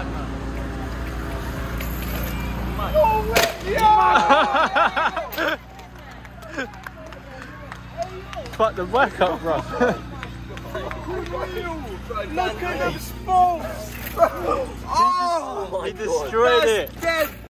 Fuck the back bro. Look at them spokes! Oh, he destroyed it. dead